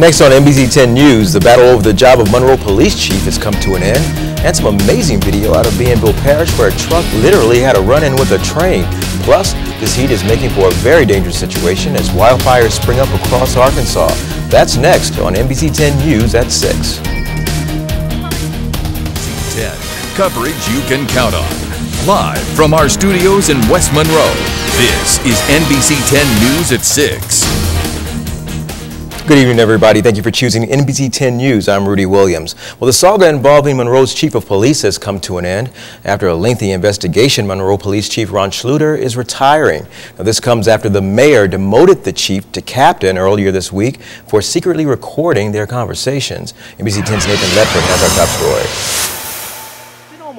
Next on NBC 10 News, the battle over the job of Monroe Police Chief has come to an end, and some amazing video out of Bienville Parish where a truck literally had a run-in with a train. Plus, this heat is making for a very dangerous situation as wildfires spring up across Arkansas. That's next on NBC 10 News at 6. 10. Coverage you can count on. Live from our studios in West Monroe, this is NBC 10 News at 6. Good evening, everybody. Thank you for choosing NBC 10 News. I'm Rudy Williams. Well, the saga involving Monroe's chief of police has come to an end. After a lengthy investigation, Monroe Police Chief Ron Schleuter is retiring. Now, this comes after the mayor demoted the chief to captain earlier this week for secretly recording their conversations. NBC 10's Nathan Ledford has our top story.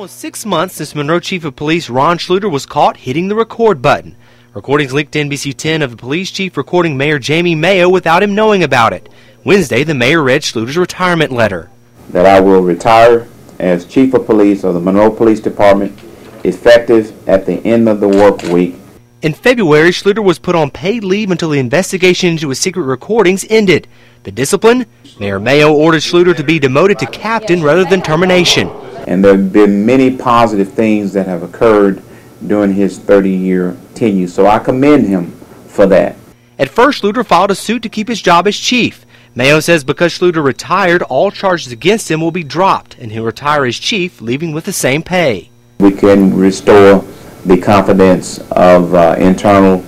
It's almost six months since Monroe Chief of Police Ron Schleuter was caught hitting the record button. Recordings leaked to NBC 10 of the police chief recording Mayor Jamie Mayo without him knowing about it. Wednesday, the mayor read Schleuter's retirement letter. That I will retire as chief of police of the Monroe Police Department effective at the end of the work week. In February, Schleuter was put on paid leave until the investigation into his secret recordings ended. The discipline? Mayor Mayo ordered Schleuter to be demoted to captain rather than termination. Oh, And there have been many positive things that have occurred during his 30 year tenure. So I commend him for that. At first, Schleuter filed a suit to keep his job as chief. Mayo says because Schleuter retired, all charges against him will be dropped, and he'll retire as chief, leaving with the same pay. We can restore the confidence of uh, internal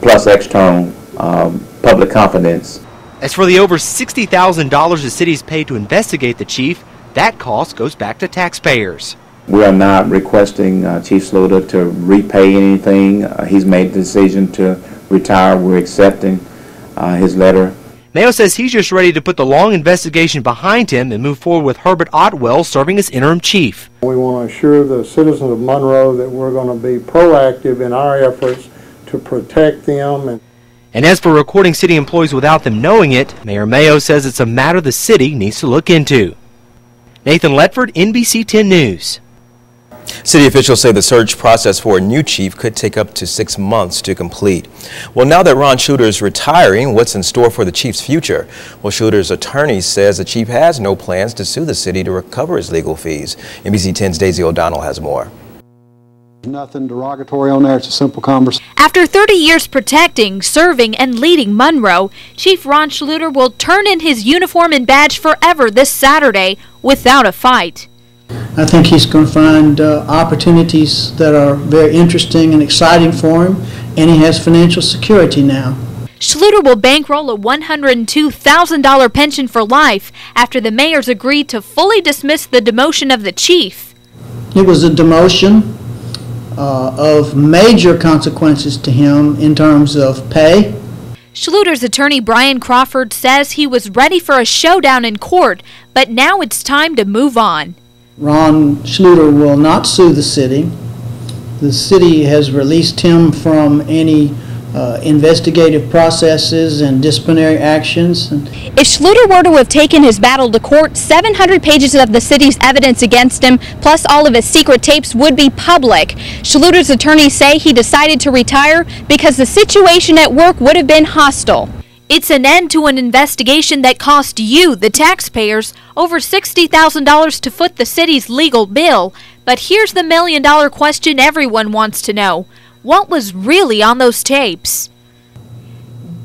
plus external um, public confidence. As for the over $60,000 the city's paid to investigate the chief, that cost goes back to taxpayers. We are not requesting uh, Chief Schleuter to repay anything. Uh, he's made the decision to retire. We're accepting uh, his letter. Mayo says he's just ready to put the long investigation behind him and move forward with Herbert Otwell serving as interim chief. We want to assure the citizens of Monroe that we're going to be proactive in our efforts to protect them. And, and as for recording city employees without them knowing it, Mayor Mayo says it's a matter the city needs to look into. Nathan Ledford, NBC 10 News. City officials say the search process for a new chief could take up to six months to complete. Well, now that Ron Schleuter is retiring, what's in store for the chief's future? Well, Schleuter's attorney says the chief has no plans to sue the city to recover his legal fees. NBC 10's Daisy O'Donnell has more. Nothing derogatory on there. It's a simple conversation. After 30 years protecting, serving, and leading Monroe, Chief Ron Schleuter will turn in his uniform and badge forever this Saturday without a fight. I think he's going to find uh, opportunities that are very interesting and exciting for him, and he has financial security now. Schleuter will bankroll a $102,000 pension for life after the mayors agreed to fully dismiss the demotion of the chief. It was a demotion uh, of major consequences to him in terms of pay. Schleuter's attorney Brian Crawford says he was ready for a showdown in court, but now it's time to move on. Ron Schleuter will not sue the city. The city has released him from any uh, investigative processes and disciplinary actions. If Schleuter were to have taken his battle to court, 700 pages of the city's evidence against him, plus all of his secret tapes, would be public. Schleuter's attorneys say he decided to retire because the situation at work would have been hostile. It's an end to an investigation that cost you, the taxpayers, over $60,000 to foot the city's legal bill. But here's the million dollar question everyone wants to know. What was really on those tapes?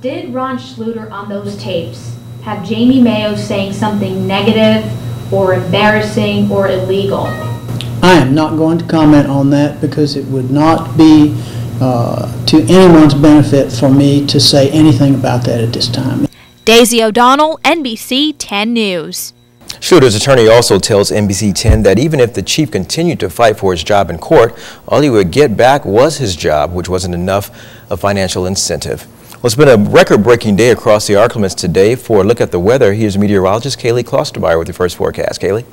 Did Ron Schleuter on those tapes have Jamie Mayo saying something negative or embarrassing or illegal? I am not going to comment on that because it would not be uh, to anyone's benefit for me to say anything about that at this time. Daisy O'Donnell, NBC 10 News. Schleuter's attorney also tells NBC 10 that even if the chief continued to fight for his job in court, all he would get back was his job, which wasn't enough a financial incentive. Well, it's been a record-breaking day across the ArkLaMiss today. For a look at the weather, here's meteorologist Kaylee Klostermeyer with your first forecast. Kaylee?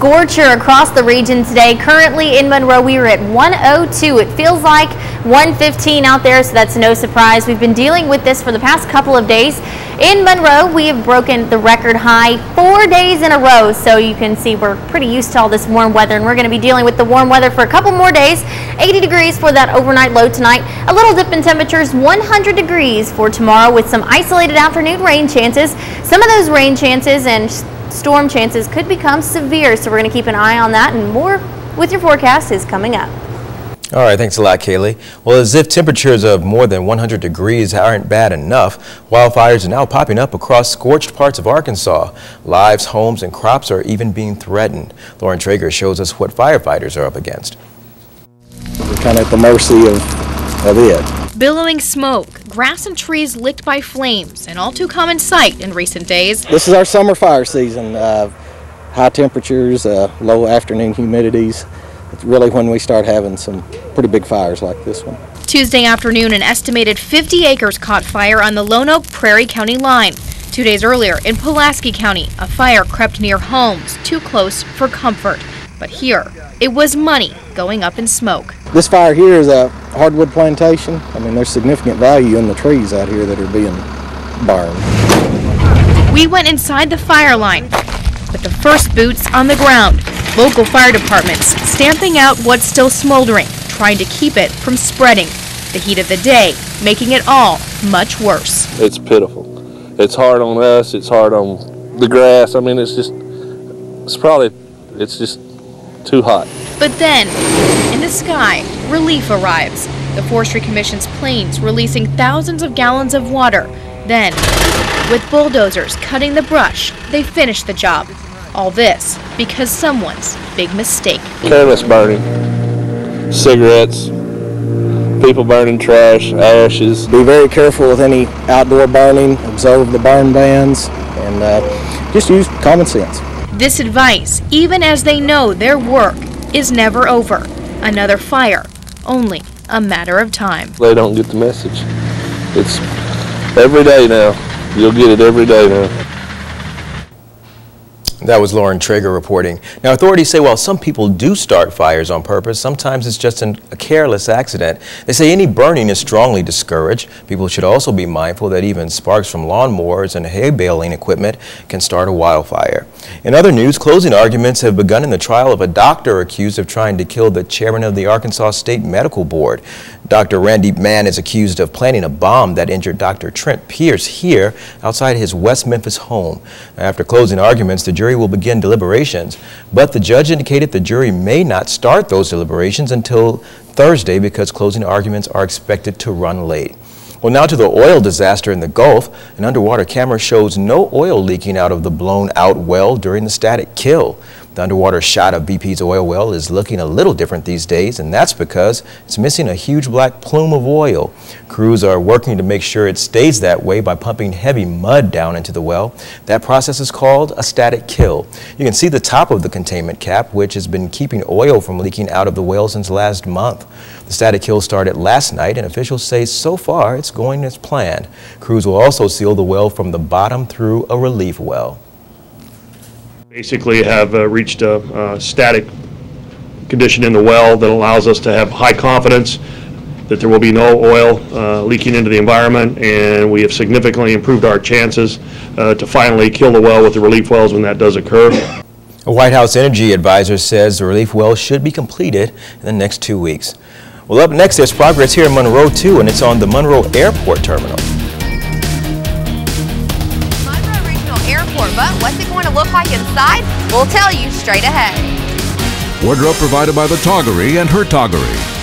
Scorcher across the region today. Currently in Monroe, we are at 102. It feels like 115 out there, so that's no surprise. We've been dealing with this for the past couple of days. In Monroe, we have broken the record high four days in a row, so you can see we're pretty used to all this warm weather, and we're going to be dealing with the warm weather for a couple more days. 80 degrees for that overnight low tonight. A little dip in temperatures, 100 degrees for tomorrow with some isolated afternoon rain chances. Some of those rain chances and storm chances could become severe, so we're going to keep an eye on that, and more with your forecast is coming up. All right, thanks a lot, Kaylee. Well, as if temperatures of more than 100 degrees aren't bad enough, wildfires are now popping up across scorched parts of Arkansas. Lives, homes, and crops are even being threatened. Lauren Traeger shows us what firefighters are up against. We're kind of at the mercy of, of it. Billowing smoke, grass and trees licked by flames, an all too common sight in recent days. This is our summer fire season. Uh, high temperatures, uh, low afternoon humidities it's really when we start having some pretty big fires like this one. Tuesday afternoon, an estimated 50 acres caught fire on the Lonoke Prairie County line. Two days earlier, in Pulaski County, a fire crept near homes, too close for comfort. But here, it was money going up in smoke. This fire here is a hardwood plantation. I mean, there's significant value in the trees out here that are being burned. We went inside the fire line, with the first boots on the ground. Local fire departments stamping out what's still smoldering, trying to keep it from spreading. The heat of the day making it all much worse. It's pitiful. It's hard on us. It's hard on the grass. I mean, it's just, it's probably, it's just too hot. But then, in the sky, relief arrives. The Forestry Commission's planes releasing thousands of gallons of water. Then, with bulldozers cutting the brush, they finish the job. All this because someone's big mistake. Careless burning, cigarettes, people burning trash, ashes. Be very careful with any outdoor burning, observe the burn bans, and uh, just use common sense. This advice, even as they know their work is never over. Another fire, only a matter of time. They don't get the message. It's every day now. You'll get it every day now. That was Lauren Traeger reporting. Now, authorities say while some people do start fires on purpose, sometimes it's just an, a careless accident. They say any burning is strongly discouraged. People should also be mindful that even sparks from lawnmowers and hay baling equipment can start a wildfire. In other news, closing arguments have begun in the trial of a doctor accused of trying to kill the chairman of the Arkansas State Medical Board. Dr. Randy Mann is accused of planting a bomb that injured Dr. Trent Pierce here outside his West Memphis home. After closing arguments, the jury will begin deliberations, but the judge indicated the jury may not start those deliberations until Thursday because closing arguments are expected to run late. Well, now to the oil disaster in the Gulf. An underwater camera shows no oil leaking out of the blown out well during the static kill. The underwater shot of BP's oil well is looking a little different these days, and that's because it's missing a huge black plume of oil. Crews are working to make sure it stays that way by pumping heavy mud down into the well. That process is called a static kill. You can see the top of the containment cap, which has been keeping oil from leaking out of the well since last month. The static kill started last night, and officials say so far it's going as planned. Crews will also seal the well from the bottom through a relief well basically have uh, reached a, a static condition in the well that allows us to have high confidence that there will be no oil uh, leaking into the environment, and we have significantly improved our chances uh, to finally kill the well with the relief wells when that does occur. A White House energy advisor says the relief wells should be completed in the next two weeks. Well, up next, there's progress here in Monroe, too, and it's on the Monroe Airport Terminal. What's it going to look like inside? We'll tell you straight ahead. Wardrobe provided by the Toggery and her Toggery.